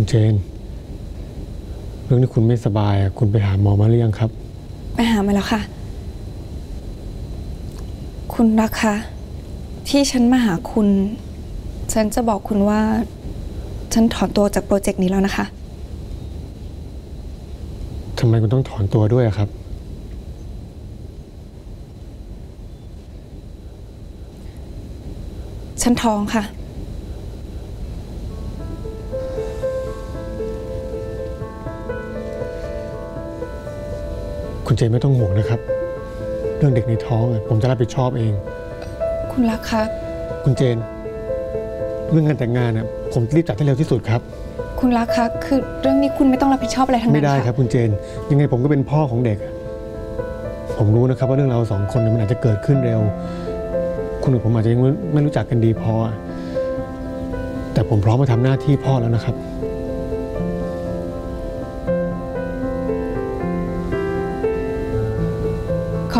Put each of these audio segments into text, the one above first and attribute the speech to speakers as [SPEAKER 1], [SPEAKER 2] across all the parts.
[SPEAKER 1] คุณเจน เรื่องที่คุณไม่สบายอะคุณไปหาหมอมาหรือยังครับ
[SPEAKER 2] ไปหามาแล้วค่ะ คุณรักคะที่ฉันมาหาคุณ ฉันจะบอกคุณว่า ฉันถอนตัวจากโปรเจกต์นี้แล้วนะคะ
[SPEAKER 1] ทำไมคุณต้องถอนตัวด้วยอะครับ
[SPEAKER 2] ฉันท้องค่ะ
[SPEAKER 1] คุณเจนไม่ต้องห่วงนะครับ เรื่องเด็กในท้องอะผมจะรับผิดชอบเอง
[SPEAKER 2] คุณรักคะ
[SPEAKER 1] คุณเจน เรื่องงานแต่งงานอะผมรีบจัดให้เร็วที่สุดครับ
[SPEAKER 2] คุณรักคะคือเรื่องนี้คุณไม่ต้องรับผิดชอบอะไรทั้งนั้น
[SPEAKER 1] ไม่ได้ะครับ คุณเจน ยังไงผมก็เป็นพ่อของเด็ก ผมรู้นะครับว่าเรื่องเราสองคนเนี่ยมันอาจจะเกิดขึ้นเร็ว คุณกับผมอาจจะยังไม่ไม่รู้จักกันดีพออะแต่ผมพร้อมมาทำหน้าที่พ่อแล้วนะครับ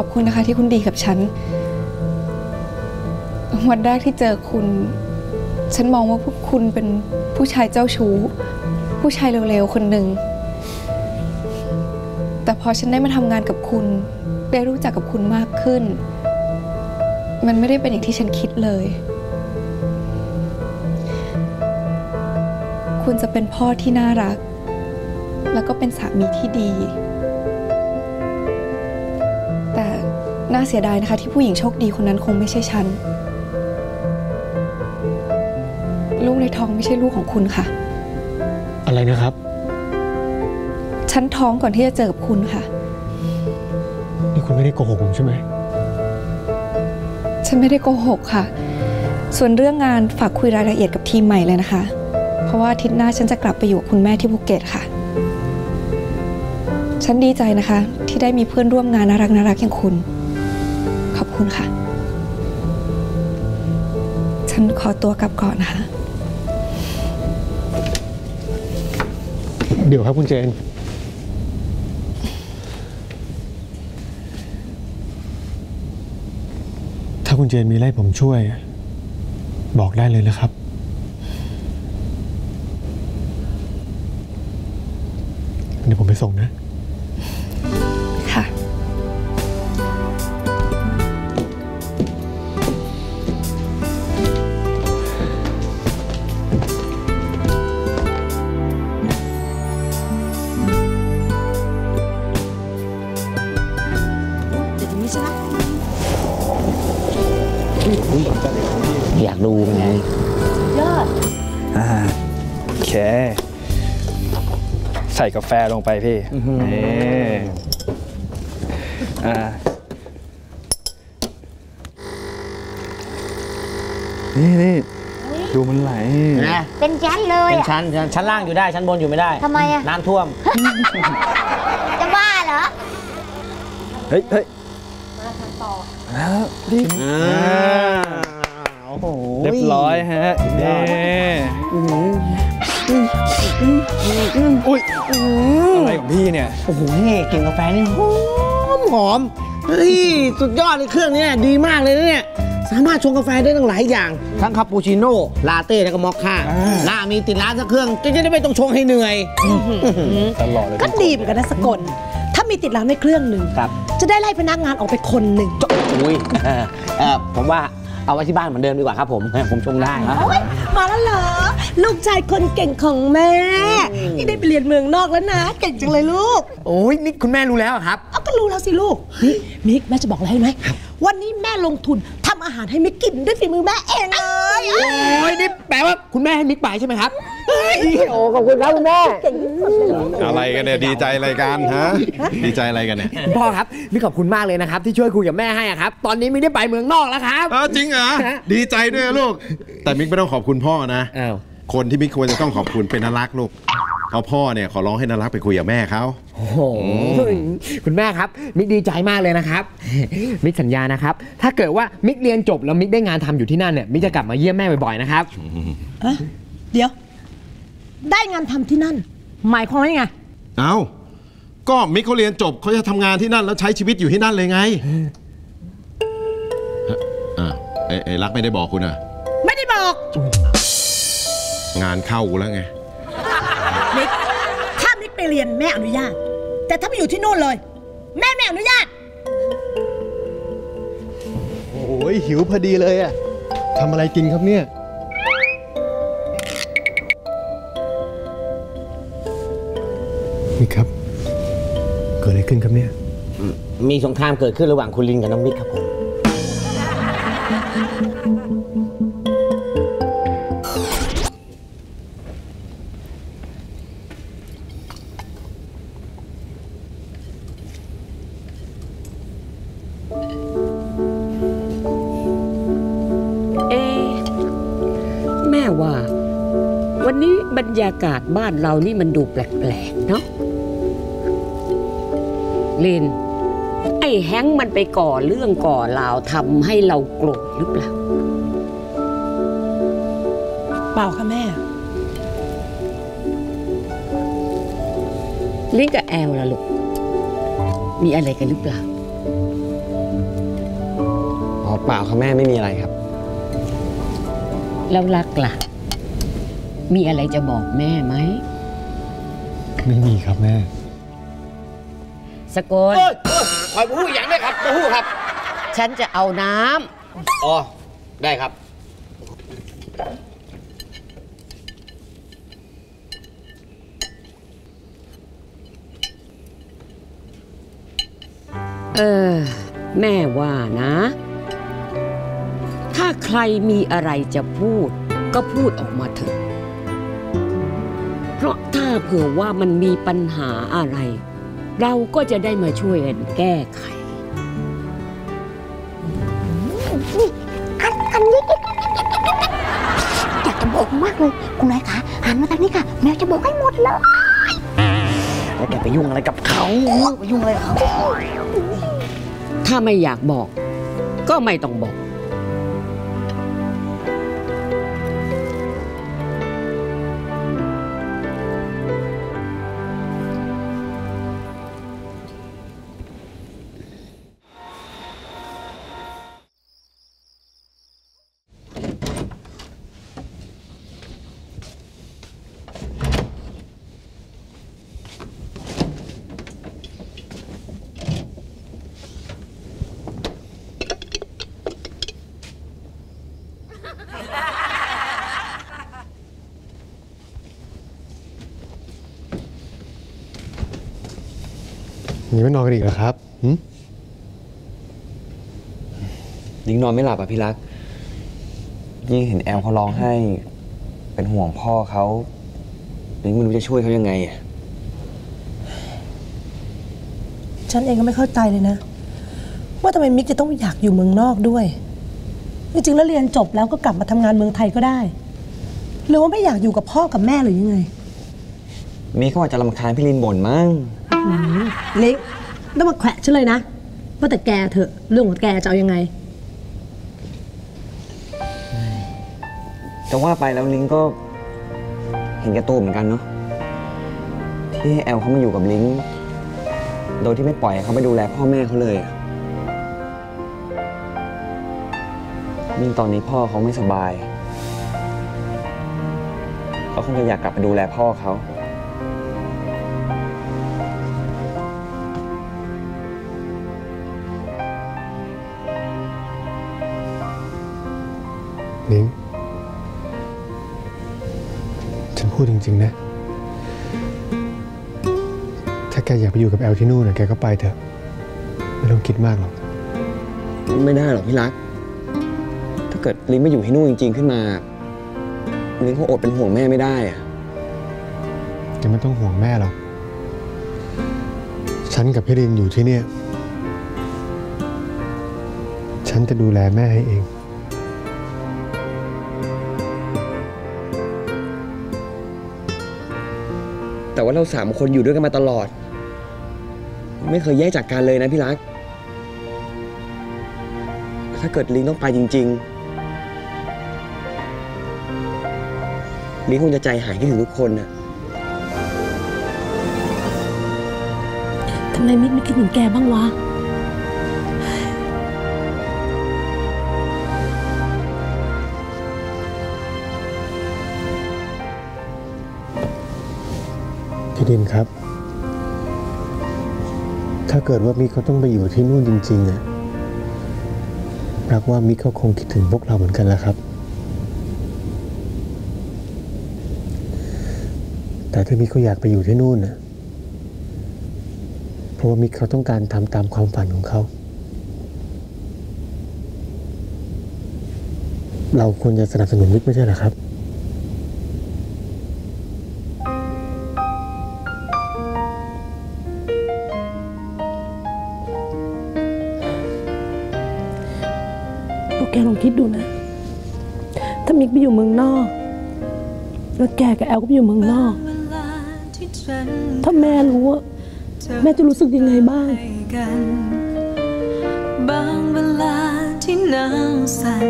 [SPEAKER 2] อบคุณนะคะที่คุณดีกับฉัน วันแรกที่เจอคุณ ฉันมองว่าพวกคุณเป็นผู้ชายเจ้าชู้ ผู้ชายเร็วๆคนหนึ่ง แต่พอฉันได้มาทำงานกับคุณ ได้รู้จักกับคุณมากขึ้น มันไม่ได้เป็นอย่างที่ฉันคิดเลย คุณจะเป็นพ่อที่น่ารัก แล้วก็เป็นสามีที่ดีาเสียดายนะคะ ที่ผู้หญิงโชคดีคนนั้นคงไม่ใช่ฉัน ลูกในท้องไม่ใช่ลูกของคุณค่ะ
[SPEAKER 1] อะไรนะครับ
[SPEAKER 2] ฉันท้องก่อนที่จะเจอกับคุณค่ะ
[SPEAKER 1] นี่คุณไม่ได้โกหกผมใช่ไหม
[SPEAKER 2] ฉันไม่ได้โกหกค่ะ ส่วนเรื่องงานฝากคุยรายละเอียดกับทีมใหม่เลยนะคะ เพราะว่าอาทิตย์หน้าฉันจะกลับไปอยู่กับคุณแม่ที่ภูเก็ตค่ะฉันดีใจนะคะ ที่ได้มีเพื่อนร่วมงานน่ารักน่ารักอย่างคุณ ขอบคุณค่ะ ฉันขอตัวกลับก่อนนะคะ
[SPEAKER 1] เดี๋ยวครับคุณเจน ถ้าคุณเจนมีอะไรผมช่วย บอกได้เลยนะครับเดี๋ยวผมไปส่งนะ
[SPEAKER 3] ดูไง
[SPEAKER 4] อ่าโอเค ใส่กาแฟลงไปพี่นี่อ่านี่นี่ดูมันไหล
[SPEAKER 3] นะ
[SPEAKER 5] เป็นชั้นเลย
[SPEAKER 3] เป็น
[SPEAKER 5] อะ
[SPEAKER 3] ชั้นชั้นชั้นล่างอยู่ได้ชั้นบนอยู่ไม่ได้
[SPEAKER 5] ทำไมอะ
[SPEAKER 3] น้ำท่วม
[SPEAKER 5] จะบ้าเหรอ
[SPEAKER 4] เฮ้ยเฮ้ยแล้วรีบ
[SPEAKER 3] อ่าโอ้ โห
[SPEAKER 4] เรียบร้อยฮะนี่อุ้ยอะไรของพี่เนี่ย
[SPEAKER 3] โอ้โหนี่กลินกาแฟนี่หอมหอมเฮ้ยสุดยอดเลยเครื่องเนี้ดีมากเลยนะเนี่ยสามารถชงกาแฟได้ตั้งหลายอย่าง ทั้งคาปูชิโน่ลาเต้แล้วก็มอคค่า
[SPEAKER 4] อ่า
[SPEAKER 3] น่ามีติดร้านสักเครื่องจะจะได้ไม่ต้องชงให้เหนื่อย
[SPEAKER 4] ตลอดเลย
[SPEAKER 6] ก็ดีเหมือนกันนะสกลถ้ามีติดร้านไว้เครื่องหนึ่ง
[SPEAKER 3] ครับ
[SPEAKER 6] จะได้ไล่พนักงานออกไปคนหนึ่ง
[SPEAKER 3] อุ้ยเออผมว่า เอาไว้ที่บ้านเหมือนเดิมดีกว่าครับผมผมชงได้
[SPEAKER 6] โอ๊ยมาแล้วเหรอ ลูกชายคนเก่งของแม่ นี่ได้ไปเรียนเมืองนอกแล้วนะ เก่งจังเลยลูก
[SPEAKER 3] โอ้ยนี่คุณแม่รู้แล้วครับ
[SPEAKER 6] เอาก็รู้แล้วสิลูกนี่มิกแม่จะบอกอะไรให้ไหมวันนี้แม่ลงทุนทำอาหารให้มิกกินด้วยฝีมือแม่เองเลย
[SPEAKER 3] โอ้ย นี่แปลว่าคุณแม่ให้มิกไปใช่ไหมครับเฮ้ยโอ้ขอบคุณครับคุณแม่
[SPEAKER 6] เก่งที่สุดเลยลูก
[SPEAKER 7] อะไรกันเนี่ยดีใจอะไรกันฮะดีใจอะไรกันเนี่ย
[SPEAKER 3] คุณพ่อครับมิกขอบคุณมากเลยนะครับที่ช่วยคุยกับแม่ให้อะครับ ตอนนี้มิกได้ไปเมืองนอกแล้วครับ
[SPEAKER 7] เออจริงเหรอดีใจด้วยลูก แต่มิกไม่ต้องขอบคุณพ่อนะ
[SPEAKER 3] อ้าว
[SPEAKER 7] คนที่มิกควรจะต้องขอบคุณเป็นนารักลูก เพราะพ่อเนี่ยขอร้องให้นารักไปคุยกับแม่เขา
[SPEAKER 3] โอ้โหคุณแม่ครับ มิกดีใจมากเลยนะครับ มิกสัญญานะครับ ถ้าเกิดว่ามิกเรียนจบแล้วมิกได้งานทำอยู่ที่นั่นเนี่ยมิกจะกลับมาเยี่ยมแม่บ่อยๆนะครับ
[SPEAKER 6] อะเดี๋ยว ได้งานทำที่นั่น หมายความว่ายังไง
[SPEAKER 7] เอ้าก็มิกเขาเรียนจบเขาจะทำงานที่นั่นแล้วใช้ชีวิตอยู่ที่นั่นเลยไงอ่าไอ้ไอ้รักไม่ได้บอกคุณอะ
[SPEAKER 6] ไม่ได้บอก
[SPEAKER 7] งานเข้ากูแล้วไง
[SPEAKER 6] มิกถ้ามิก ไปเรียนแม่อนุญาต แต่ถ้าไปอยู่ที่นู่นเลย แม่ไม่อนุญาต
[SPEAKER 1] โอ้ยหิวพอดีเลยอะทำอะไรกินครับเนี่ย นี่ครับ เกิดอะไรขึ้นครับเนี่ย
[SPEAKER 3] มีสงครามเกิดขึ้นระหว่างคุณลินกับน้องมิกครับผม
[SPEAKER 8] นนี้บรรยากาศบ้านเรานี่มันดูแปลกๆเนาะลินไอ้แฮงค์มันไปก่อเรื่องก่อราวทำให้เราโกรธหรือเปล่า
[SPEAKER 6] เปล่าค่ะแม่
[SPEAKER 8] ลินกับแอลล่ะลูก มีอะไรกันหรือเปล่า
[SPEAKER 4] อ๋อเปล่าครับแม่ไม่มีอะไรครับ
[SPEAKER 8] แล้วรักล่ะ มีอะไรจะบอกแม่ไหม
[SPEAKER 1] ไม่มีครับแม่
[SPEAKER 8] สกล
[SPEAKER 3] คอยพูดอย่างได้ครับพูดครับ
[SPEAKER 8] ฉันจะเอาน้ำ
[SPEAKER 3] อ๋อ ได้ครับ
[SPEAKER 8] เออ แม่ว่านะ ถ้าใครมีอะไรจะพูดก็พูดออกมาเถอะ เพราะถ้าเผื่อว่ามันมีปัญหาอะไร เราก็จะได้มาช่วยกันแก้ไข
[SPEAKER 5] อันอันนี้อยากจะบอกมากเลยคุณนายคะหันมาทางนี้ค่ะ แมวจะบอกให้หมดเลย
[SPEAKER 4] แล้วแกไปยุ่งอะไรกับเขาไปยุ่งอะไรกับเขา
[SPEAKER 8] ถ้าไม่อยากบอก ก็ไม่ต้องบอก
[SPEAKER 1] ยังไม่นอนกันอีกเหรอครับหึ
[SPEAKER 4] ลิงนอนไม่หลับอะพี่รัก ยิ่งเห็นแอลเขาร้องไห้ เป็นห่วงพ่อเขาลิงไม่รู้จะช่วยเขายังไงอะ
[SPEAKER 6] ฉันเองก็ไม่เข้าใจเลยนะ ว่าทำไมมิกจะต้องอยากอยู่เมืองนอกด้วย จริงๆแล้วเรียนจบแล้วก็กลับมาทำงานเมืองไทยก็ได้ หรือว่าไม่อยากอยู่กับพ่อกับแม่หรือยังไง
[SPEAKER 4] มีเขาอาจจะรำคาญพี่ลินบ่นมั้ง
[SPEAKER 6] เล็กต้องมาแขวะฉันเลยนะ ว่าแต่แกเถอะ เรื่องของแกจะเอายังไง
[SPEAKER 4] จะว่าไปแล้วลิงก็ เห็นแกตัวเหมือนกันเนาะที่ให้แอลเขามาอยู่กับลิงโดยที่ไม่ปล่อยเขาไปดูแลพ่อแม่เขาเลยยิ่งตอนนี้พ่อเขาไม่สบายเขาคงจะอยากกลับไปดูแลพ่อเขา
[SPEAKER 1] นิ้ง ฉันพูดจริง ๆ นะ ถ้าแกอยากไปอยู่กับแอลที่นู่นนะแกก็ไปเถอะ ไม่ต้องคิดมากหรอก
[SPEAKER 4] ไม่ได้หรอกพี่รัก ถ้าเกิดลิงไม่อยู่ที่นู่นจริง ๆ ขึ้นมาลิงคงอดเป็นห่วงแม่ไม่ได้อะ
[SPEAKER 1] แกไม่ต้องห่วงแม่หรอก ฉันกับพี่รินอยู่ที่เนี่ย ฉันจะดูแลแม่ให้เอง
[SPEAKER 4] แต่ว่าเราสามคนอยู่ด้วยกันมาตลอด ไม่เคยแยกจากกันเลยนะพี่รัก ถ้าเกิดลิงต้องไปจริง ๆ ลิงคงจะใจหายคิดถึงทุกคนน่ะ
[SPEAKER 6] ทำไมมิดไม่คิดถึงแกบ้างวะ
[SPEAKER 1] ดินครับ ถ้าเกิดว่ามิกเขาต้องไปอยู่ที่นู่นจริงๆอะรักว่ามิกเขาคงคิดถึงพวกเราเหมือนกันแหละครับ แต่ถ้ามิกเขาอยากไปอยู่ที่นู่นน่ะเพราะว่ามิกเขาต้องการทำตามความฝันของเขา เราควรจะสนับสนุนมิกไม่ใช่หรอครับ
[SPEAKER 6] แกลองคิดดูนะ ถ้ามิกไปอยู่เมืองนอก แล้วแกกับแอลก็ไปอยู่เมืองนอก ถ้าแม่รู้ว่าแม่จะรู้สึกยังไงบ้าง
[SPEAKER 9] บางเวลาที่นาวสั่น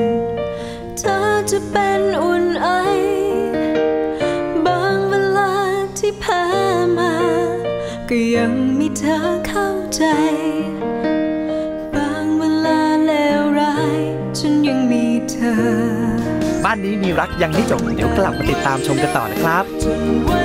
[SPEAKER 9] เธอจะเป็นอุ่นไอบางเวลาที่แพ้มา ก็ยังมีเธอเข้าใจ บ้าน
[SPEAKER 10] นี้มีรักยังไม่จบ เดี๋ยวกลับมาติดตามชมกันต่อนะครับ